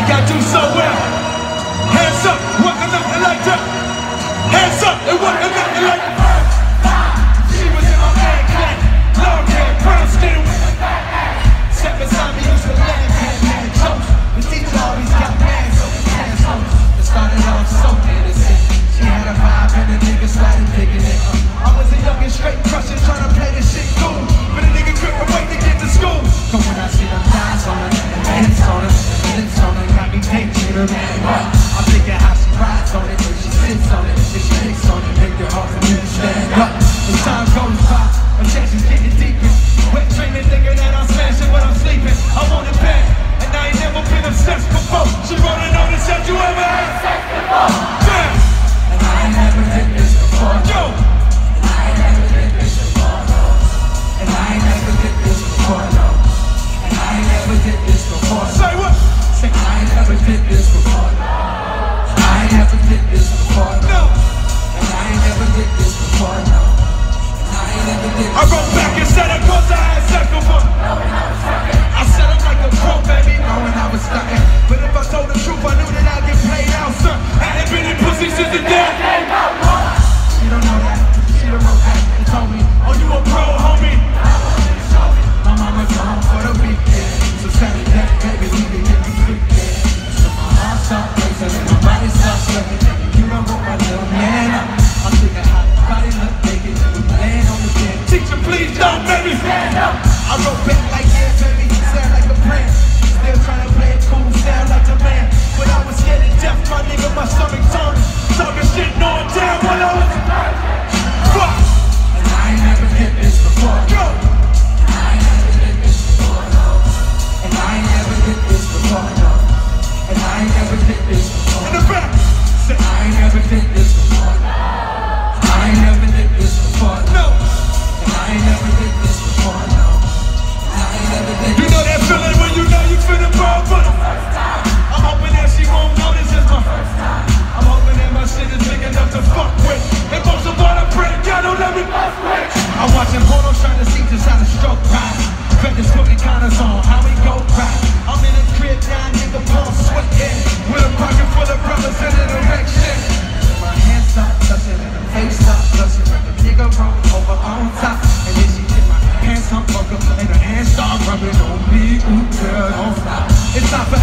like I do so well. Remember never did this for fun. I never did this for fun. No. And I never did this for fun. No. And I never did this I wrote back and said it was I had No, no, baby, stand up. I wrote back like yeah, baby, sound like a plan. Still trying to play it cool, sound like a man. But I was scared to death, my nigga, my stomach turned. Talking shit, knowing damn well I was Fuck. And I ain't never did this before. Yo. And I ain't never hit this before, no. And I ain't never did this before. And I ain't never did this before. In the back. Said, I ain't never did this stop it.